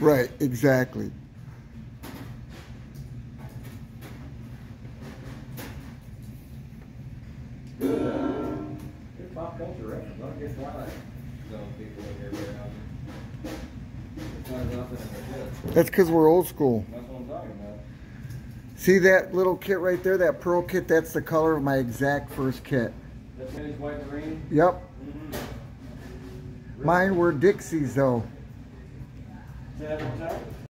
Right, exactly. It's pop culture reference, I guess why some people in here very often. It's not nothing in there. That's because we're old school. That's what I'm talking about. See that little kit right there, that pearl kit? That's the color of my exact first kit. That finished white marine? Yep. Mm-hmm. Mine were Dixies though. Dad, what's that?